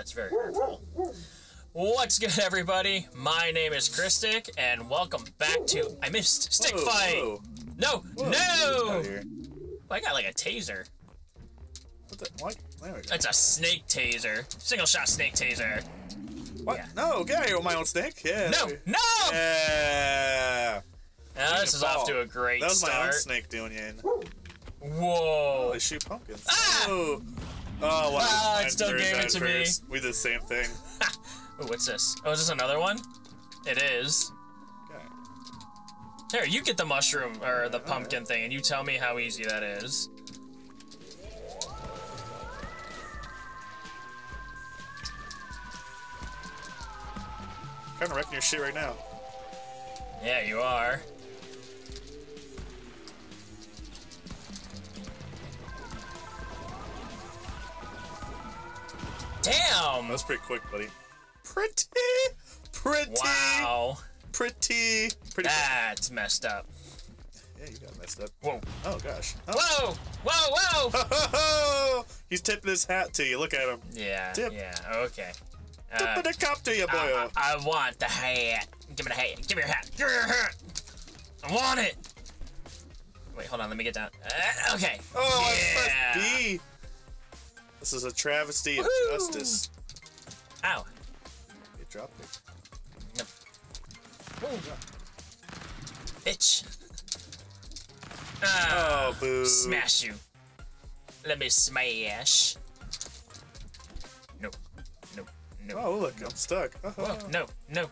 that's very hurtful. What's good, everybody? My name is Kristik, and welcome back to I missed stick Whoa, fight. whoa. No, Whoa, no! I got like a taser. What the? What? There we go. It's a snake taser, single shot snake taser. What? yeah. No, get out here with my own snake. Yeah. No, no! Yeah. Now, this is off to a great start. That was my own snake doing you in. Whoa! They shoot pumpkins. Ah! Oh. Oh, wow. Ah, it still gave it to me. We did the same thing. Ooh, what's this? Oh, is this another one? It is. Okay. Here, you get the mushroom or the pumpkin thing, and you tell me how easy that is. Kind of wrecking your shit right now. Yeah, you are. Damn! That was pretty quick, buddy. Pretty, pretty, Wow. pretty, pretty. That's messed up. Yeah, you got messed up. Whoa. Oh gosh. Oh. Whoa! Whoa, whoa! Ho, ho, ho! He's tipping his hat to you. Look at him. Yeah, Tip. yeah, okay. Uh, Tipping the cup to you, boy. I, I, I want the hat. Give me the hat. Give me your hat. Give me your hat. I want it. Wait, hold on. Let me get down. Uh, okay. oh, I yeah. pressed B. This is a travesty of Woohoo! justice. Ow. You dropped it. No. Ooh. Bitch. Ah, Oh, boo. smash you. Let me smash. No. No. No. Oh, look, I'm stuck. Oh, Whoa, no, no.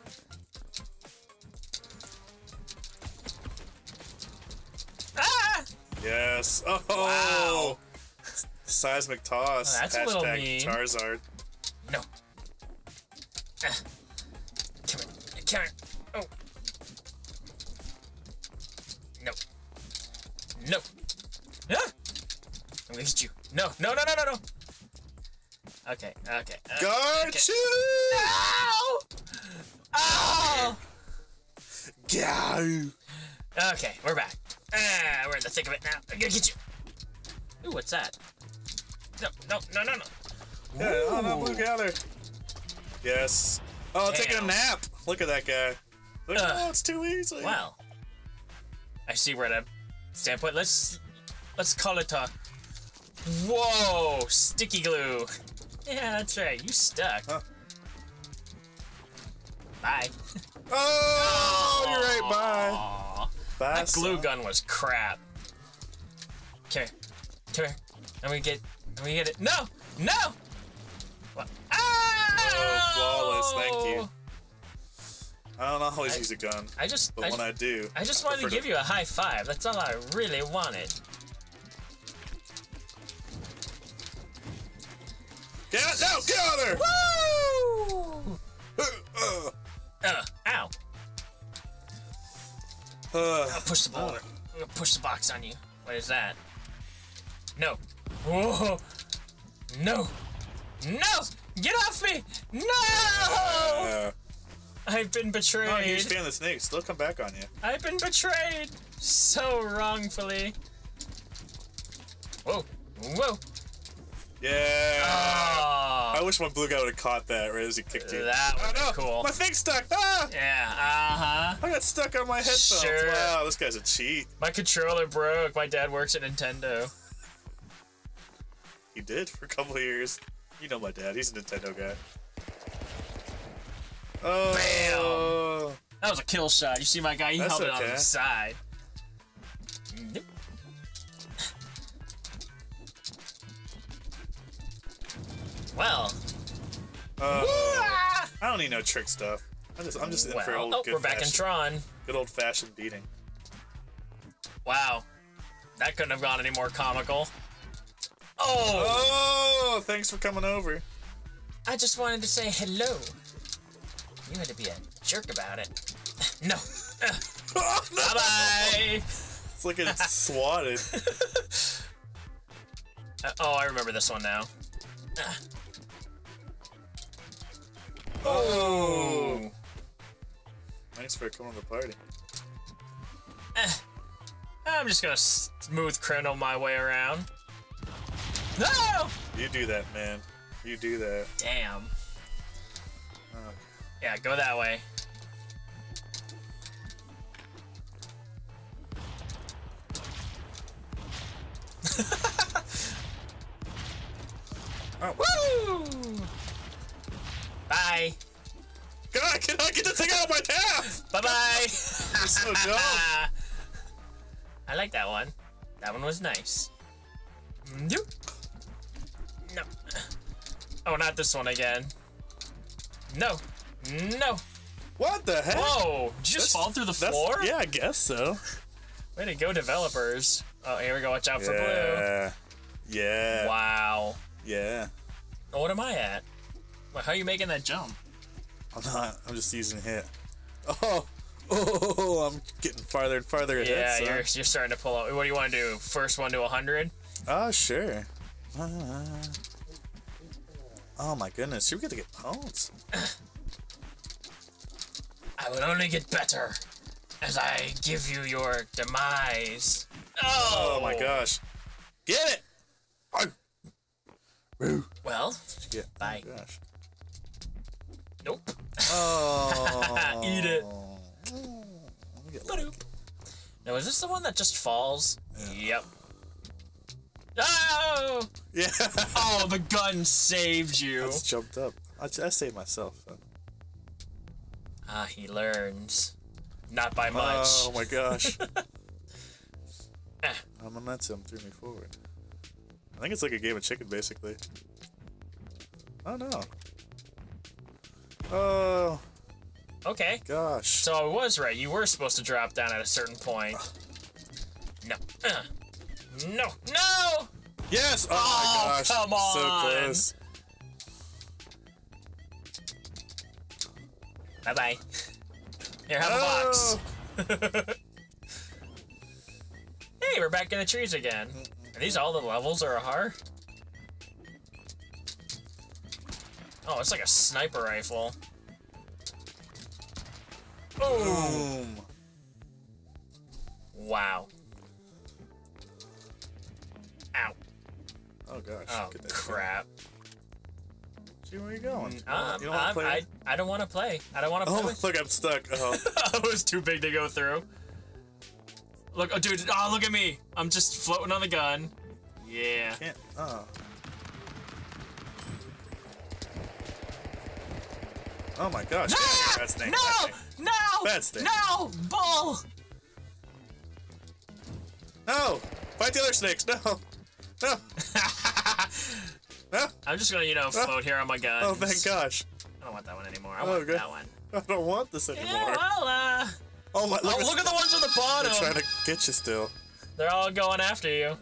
Ah! Yes. Oh. Wow. Seismic toss. Oh, that's a little mean. Charizard. No. Ah. Come here. Come here. Oh. No. No. Ah! I'm gonna hit you. No, no, no, no, no, no. Okay, okay. uh, Guard okay. Ow! Ow! Go! Okay, we're back. Ah, we're in the thick of it now. I'm gonna get you. Ooh, what's that? No, no, no, no, no. Yeah, oh no, Ooh. blue gather. Yes. Oh, taking a nap. Look at that guy. Look, Ugh. oh, it's too easy. Wow. I see where the standpoint. Let's let's call it a. Whoa, sticky glue. Yeah, that's right. You stuck. Huh. Bye. Oh, you're right. Bye. Bye. that glue gun was crap. Here. Come here. I'm gonna get. I'm gonna it. No! No! What? Ah! Oh, flawless. Thank you. I don't always I- use a gun, I just. but I, when I do, I just wanted to prefer give you a high five. That's all I really wanted. Get out! No, get out of there! Woo! Uh, Uh, ow. uh, I'll push the ball. I'm gonna push the box on you. What is that? No. Whoa. No. No! Get off me! No! uh, I've been I'm not a huge betrayed. the snakes. They'll come back on you. I've been betrayed so wrongfully. Whoa. Whoa. Yeah. Oh. I Oh, wish my blue guy would have caught that right as he kicked you. that Oh would be no! cool. My thing stuck! Ah! Yeah, uh-huh. I got stuck on my headphones. Sure. Wow, this guy's a cheat. My controller broke. My dad works at Nintendo. He did for a couple of years. You know my dad. He's a Nintendo guy. Oh. That was a kill shot. You see my guy? He That's held it on okay. the side. Nope. Well, Uh! I don't need no trick stuff. I'm just, I'm just in for well. old Oh, good we're back in Tron. good old fashioned beating. Wow, that couldn't have gone any more comical. Oh, Oh, thanks for coming over. I just wanted to say hello. You had to be a jerk about it. no. Oh, no! Bye bye. It's like it's swatted. Uh, oh, I remember this one now. Oh. Thanks for coming to the party. Eh. I'm just gonna smooth criminal my way around. No! You do that, man. You do that. Damn. Oh, Yeah, go that way. oh. Woo! Bye. God, can I get the thing out of my path? Bye bye. so dumb. I like that one. That one was nice. Nope. Oh, not this one again. No. No. What the heck? Whoa! Did you just That's- fall through the floor? Yeah, I guess so. Way to go, developers. Oh, here we go. Watch out for blue. Yeah. Yeah. Wow. Yeah. Oh, what am I at? Wait, how are you making that jump? I'm not. I'm just using hit. Oh. Oh, I'm getting farther and farther ahead. Yeah, son. you're, you're starting to pull out. What do you want to do? First one to 100? Oh, sure. Uh, oh my goodness, you get to get pwned. I will only get better as I give you your demise. Oh, Oh my gosh. Get it! Oh. Well, Get. Bye. Oh gosh. nope. Oh. Eat it. Get Now, is this the one that just falls? Yep. Oh! Yeah. Oh, the gun saved you. I just jumped up. I, I saved myself. Ah, he learns. Not by much. Oh my gosh. My momentum threw me forward. I think it's like a game of chicken, basically. Oh no. Oh Okay. gosh. So I was right. You were supposed to drop down at a certain point. No. No. No! Yes! Oh, Oh, my gosh. come on. So close. Bye bye. Here, have a box. Oh. Hey, we're back in the trees again. Are these all the levels are hard? Oh, it's like a sniper rifle. Oh! Boom. Wow. See where you going? Um, you don't want I'm- to play? I, I don't want to play. I don't want to oh, play. look, I'm stuck. Oh. it was too big to go through. Look, oh, dude, oh, look at me. I'm just floating on the gun. Yeah. Can't. Oh. Oh my gosh. Get out of here, Ah! Bad snake. No! Bad snake. No! Bad snake. No! Bull! No! Fight the other snakes. No. No. No. I'm just gonna, you know, float here on my gun. Oh, thank gosh. I don't want that one anymore. I Oh, want good. that one. I don't want this anymore. Yeah, well, uh... oh my! Look, Oh, at- look at the ones at the bottom. They're trying to get you still. They're all going after you.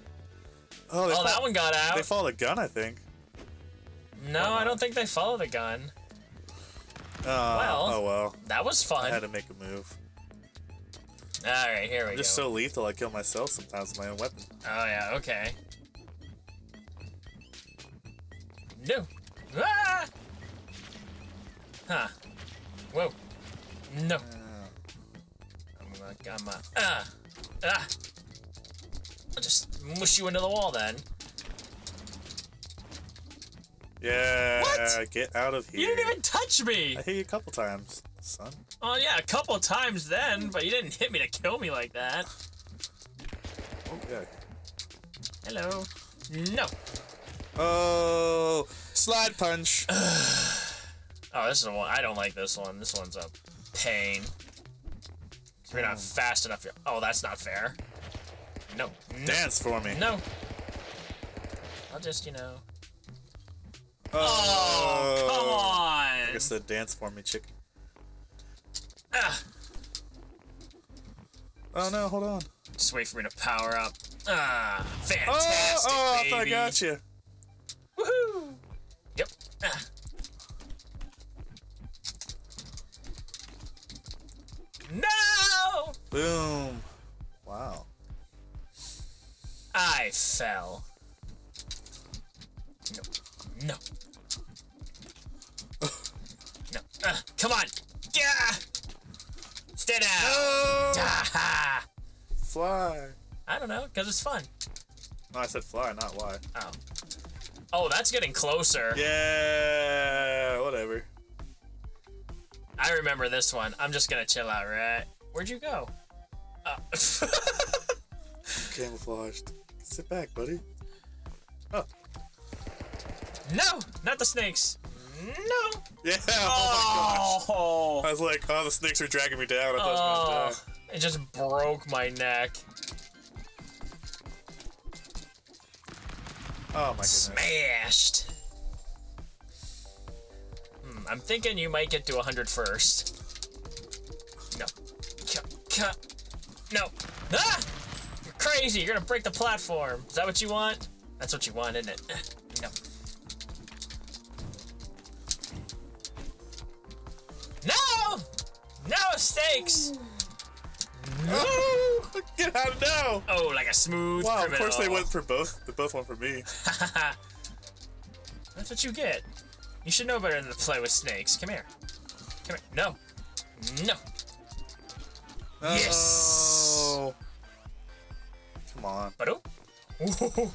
Oh, Oh, that one got out. They follow the gun, I think. No, I don't think they follow the gun. Uh, Well. Oh well. That was fun. I had to make a move. Alright, here we I'm go. just so lethal. I kill myself sometimes with my own weapon. Oh yeah, okay. No. Ah! Huh. Whoa. No. I'm gonna, I'm ah, ah. I'll just mush you into the wall then. Yeah. What? Get out of here. You didn't even touch me. I hit you a couple times, son. Oh yeah, a couple times then, but you didn't hit me to kill me like that. Oh yeah. Hello. No. Oh, slide punch. Oh, this is one. I don't like this one. This one's a pain. You're not fast enough. Oh, that's not fair. No. No. Dance for me. No. I'll just, you know. Oh, Come on. I on. guess the dance for me, chicken. Ah, Oh no, hold on. just wait for me to power up. Ah, Oh, fantastic, oh, I baby. thought I got you. No! Boom. Wow. I fell. No. No. No. Uh, come on. Yeah. Stay down. Ah. fly. I don't know, because it's fun. No, I said fly, not why. Oh. Oh, that's getting closer. Yeah, whatever. I remember this one. I'm just gonna chill out, right? Where'd you go? Uh, Camouflaged. Sit back, buddy. Oh, no, not the snakes. No. yeah. Oh my gosh. Oh, I was like, oh, the snakes are dragging me down. I thought I was gonna oh, die. it just broke my neck. Oh my goodness. Smashed. Hmm, I'm thinking you might get to 100 first. No. Ca- ca- No. Ah! You're crazy. You're gonna break the platform. Is that what you want? That's what you want, isn't it? No. No! No stakes! No! Get out of now! Oh, like a smooth Wow, of course they went for both. They both went for me. That's what you get. You should know better than to play with snakes. Come here. Come here. No. No. Yes. Oh. Come on. But oh. Ooh.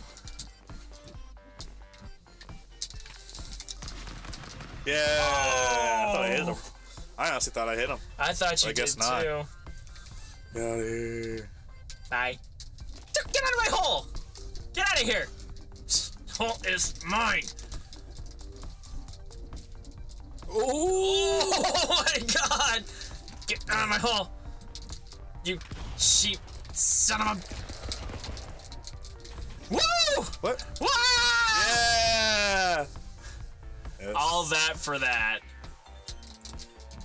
Yeah. I thought I hit him. Oh. I honestly thought I hit him. I thought you I guess not. too. Get out of here. Bye. Get out of my hole! Get out of here! This hole is mine. Oh my god! Get out of my hole! You sheep son of a. Woo! What? Woo! Yeah. Yes. All that for that.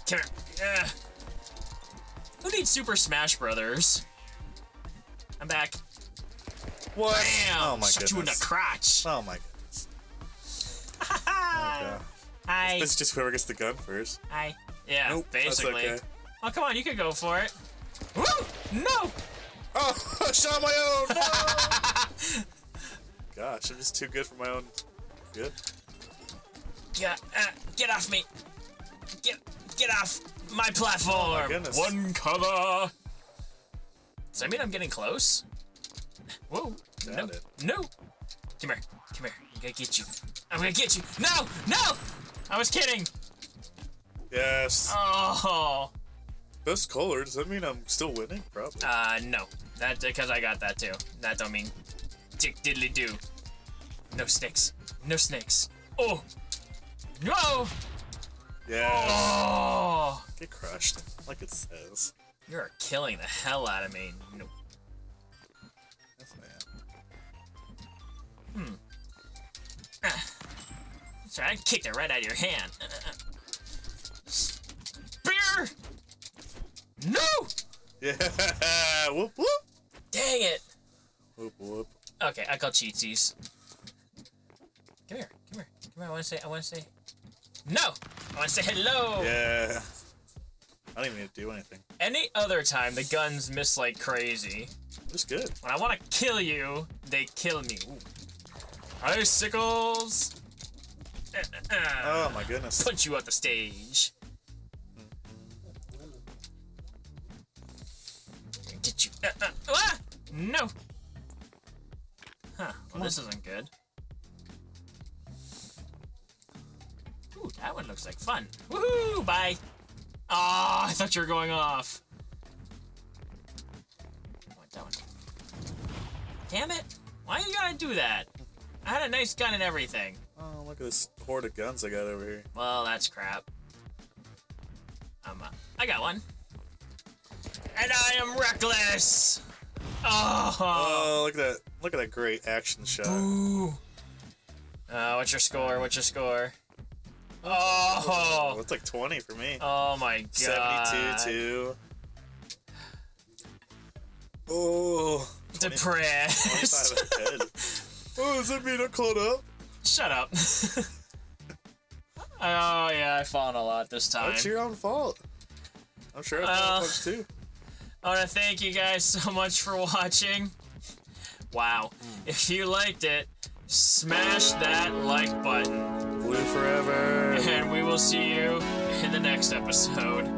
Come here. Ugh. Who needs Super Smash Brothers? I'm back. What? Bam! Oh my Shot goodness. you in the crotch. Oh my goodness. Okay. Hi. This is just whoever gets the gun first. Hi. Yeah, Nope, basically. okay. Oh, come on, you could go for it. Woo! No! Oh, I shot my own. No! Gosh, I'm just too good for my own good. Get, uh, get off me! Get, get off my platform! Oh my goodness. One color! Does that mean I'm getting close? Whoa! Doubt no! it. No! Come here! Come here! I'm gonna get you! I'm gonna get you! No! No! I was kidding! Yes. Oh! Best color. Does that mean I'm still winning? Probably. Uh, no. That because I got that too. That don't mean dick diddly do. No snakes. No snakes. Oh! No! Yeah. Oh! Get crushed, like it says. You're killing the hell out of me. No. Yes, I am. Sorry, I kicked it right out of your hand. Uh, uh, uh. Spear! No! Yeah. whoop whoop. Dang it! Whoop whoop. Okay, I call cheatsies. Come here, come here, come here. I want to say, I want to say, no. I want to say hello. Yeah. I don't even need to do anything. Any other time, the guns miss like crazy. It's good. When I want to kill you, they kill me. Ooh. Icicles. Uh, uh, uh. Oh my goodness. Punch you off the stage. Get you. Uh, uh, ah! No. Huh. Well, this isn't good. That one looks like fun. Woohoo! Bye. Oh, I thought you were going off. I want that one. Damn it! Why are you gotta do that? I had a nice gun and everything. Oh, look at this horde of guns I got over here. Well, that's crap. Um, uh, I got one. And I am reckless! Oh! Oh, look at that! Look at that great action shot. Uh, what's your score? What's your score? Oh! it's like 20 for me. Oh my god. 72 too. Oh, 20 Depressed. Oh, does that mean I caught up? Shut up. oh yeah, I've fallen a lot this time. It's your own fault. I'm sure I fell a bunch too. I want to thank you guys so much for watching. Wow. Hmm. If you liked it, smash that like button. Forever. And we will see you in the next episode.